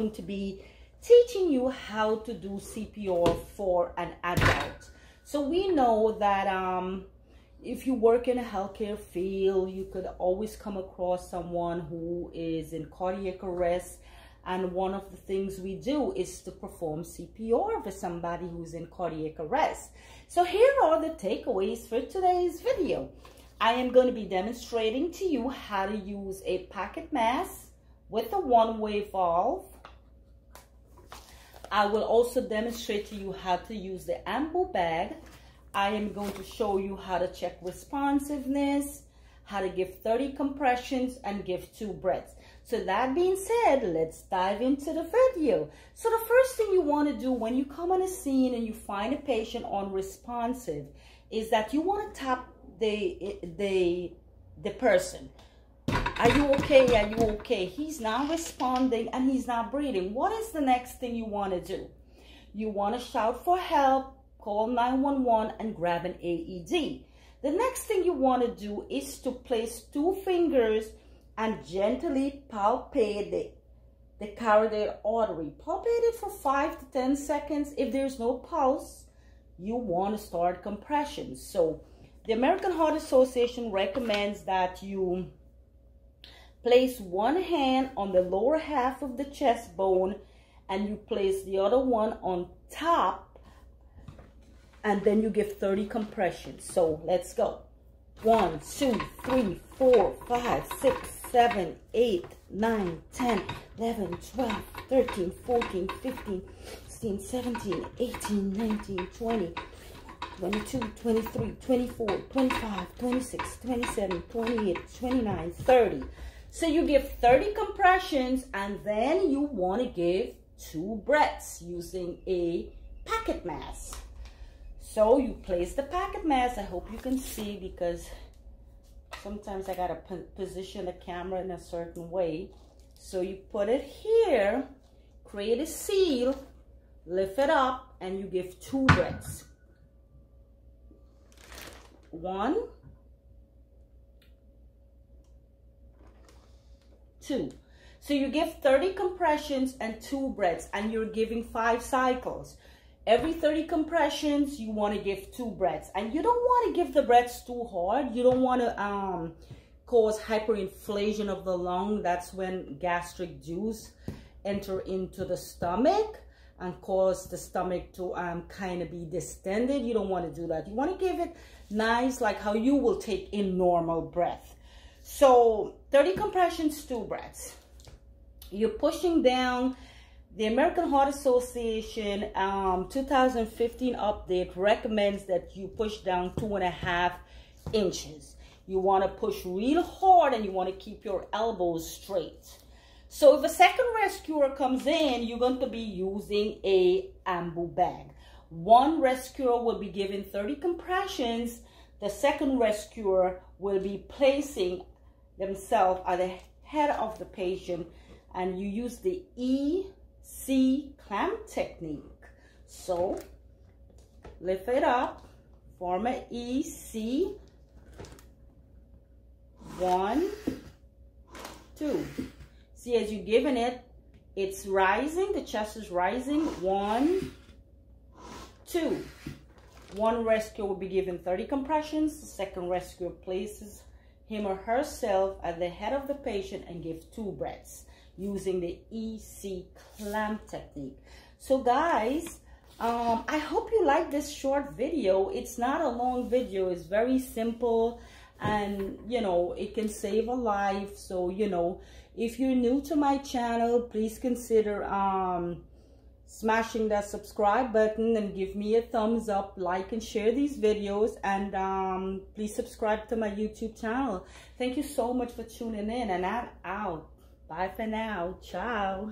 going to be teaching you how to do CPR for an adult. So we know that um, if you work in a healthcare field, you could always come across someone who is in cardiac arrest. And one of the things we do is to perform CPR for somebody who's in cardiac arrest. So here are the takeaways for today's video. I am going to be demonstrating to you how to use a pocket mask with a one-way valve I will also demonstrate to you how to use the ambu bag. I am going to show you how to check responsiveness, how to give 30 compressions and give two breaths. So that being said, let's dive into the video. So the first thing you want to do when you come on a scene and you find a patient unresponsive is that you want to tap the, the, the person. Are you okay? Are you okay? He's not responding and he's not breathing. What is the next thing you want to do? You want to shout for help, call 911 and grab an AED. The next thing you want to do is to place two fingers and gently palpate the, the carotid artery. Palpate it for 5 to 10 seconds. If there's no pulse, you want to start compression. So the American Heart Association recommends that you Place one hand on the lower half of the chest bone and you place the other one on top and then you give 30 compressions. So let's go. One, two, three, four, five, six, seven, eight, nine, 10, 11, 12, 13, 14, 15, 16, 17, 18, 19, 20, 22, 23, 24, 25, 26, 27, 28, 29, 30. So you give 30 compressions and then you want to give two breaths using a pocket mask. So you place the pocket mask. I hope you can see because sometimes I got to position the camera in a certain way. So you put it here, create a seal, lift it up, and you give two breaths. One, two. So you give 30 compressions and two breaths and you're giving five cycles. Every 30 compressions, you want to give two breaths. And you don't want to give the breaths too hard. You don't want to um, cause hyperinflation of the lung. That's when gastric juice enter into the stomach and cause the stomach to um, kind of be distended. You don't want to do that. You want to give it nice, like how you will take in normal breath. So 30 compressions, two breaths. You're pushing down the American Heart Association um, 2015 update recommends that you push down two and a half inches. You want to push real hard and you want to keep your elbows straight. So if a second rescuer comes in, you're going to be using a ambu bag. One rescuer will be given 30 compressions. The second rescuer will be placing themselves at the head of the patient and you use the EC clamp technique. So lift it up, form an EC, one, two. See, as you're giving it, it's rising, the chest is rising, one, two. One rescue will be given 30 compressions, the second rescue places him or herself at the head of the patient and give two breaths using the EC clamp technique. So guys, um, I hope you like this short video. It's not a long video. It's very simple and, you know, it can save a life. So, you know, if you're new to my channel, please consider um, smashing that subscribe button and give me a thumbs up like and share these videos and um, please subscribe to my youtube channel. Thank you so much for tuning in and i'm out. Bye for now. Ciao